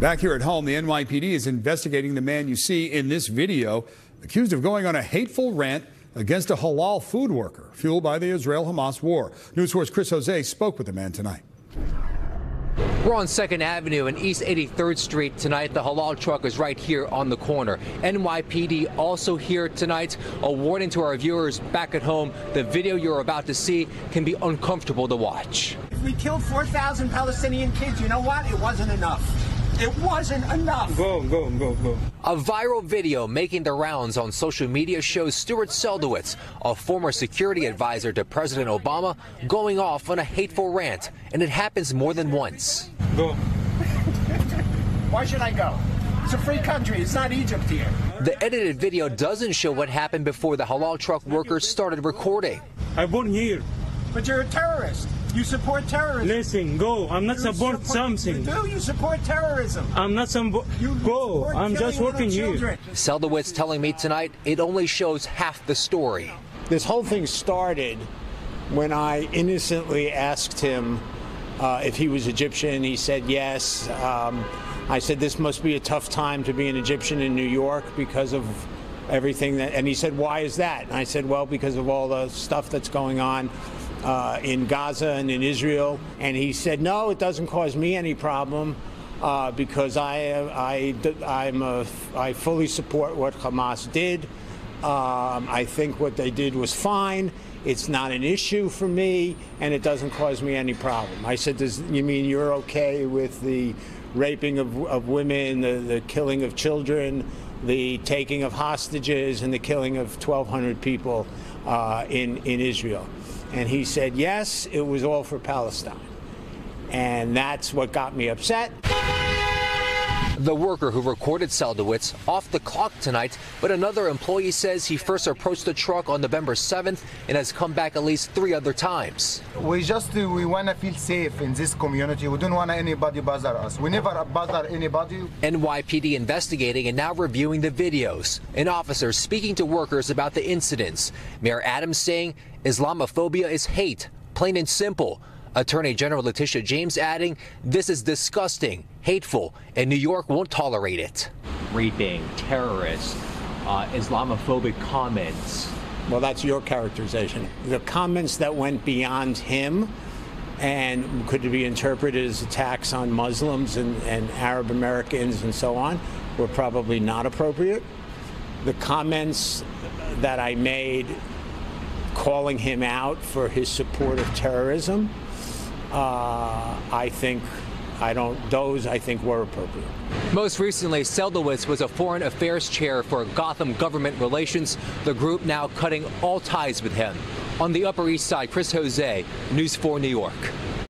Back here at home, the NYPD is investigating the man you see in this video, accused of going on a hateful rant against a halal food worker, fueled by the Israel Hamas war. News 4's Chris Jose spoke with the man tonight. We're on 2nd Avenue and East 83rd Street tonight. The halal truck is right here on the corner. NYPD also here tonight. A warning to our viewers back at home the video you're about to see can be uncomfortable to watch. If we killed 4,000 Palestinian kids, you know what? It wasn't enough. It wasn't enough. Go, go, go, go. A viral video making the rounds on social media shows Stuart Seldowitz, a former security advisor to President Obama, going off on a hateful rant. And it happens more than once. Go. Why should I go? It's a free country. It's not Egypt here. The edited video doesn't show what happened before the halal truck workers started recording. I born here. But you're a terrorist. You support terrorism. Listen, go. I'm not You support something. You do. You support terrorism. I'm not some. You Go. support I'm just little working here. children. Seldowitz telling me tonight it only shows half the story. This whole thing started when I innocently asked him uh, if he was Egyptian. He said yes. Um, I said this must be a tough time to be an Egyptian in New York because of everything that. And he said, "Why is that?" And I said, "Well, because of all the stuff that's going on." Uh, in Gaza and in Israel, and he said, "No, it doesn't cause me any problem uh, because I, I, I'm a, I fully support what Hamas did. Um, I think what they did was fine. It's not an issue for me, and it doesn't cause me any problem. I said, Does you mean you're okay with the raping of, of women, the, the killing of children, the taking of hostages, and the killing of 1,200 people uh, in, in Israel? And he said, Yes, it was all for Palestine. And that's what got me upset. The worker who recorded Seldowitz off the clock tonight, but another employee says he first approached the truck on November 7th and has come back at least three other times. We just uh, we want to feel safe in this community. We don't want anybody bother us. We never bother anybody. NYPD investigating and now reviewing the videos. An officer speaking to workers about the incidents. Mayor Adams saying Islamophobia is hate, plain and simple. Attorney General Letitia James adding, this is disgusting, hateful, and New York won't tolerate it. raping, terrorists, uh, Islamophobic comments. Well, that's your characterization. The comments that went beyond him and could be interpreted as attacks on Muslims and, and Arab Americans and so on were probably not appropriate. The comments that I made calling him out for his support of terrorism, uh, I think, I don't, those I think were appropriate. Most recently, Seldowitz was a foreign affairs chair for Gotham Government Relations, the group now cutting all ties with him. On the Upper East Side, Chris Jose, News 4 New York.